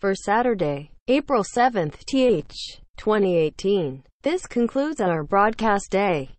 for Saturday, April 7th, th. 2018. This concludes our broadcast day.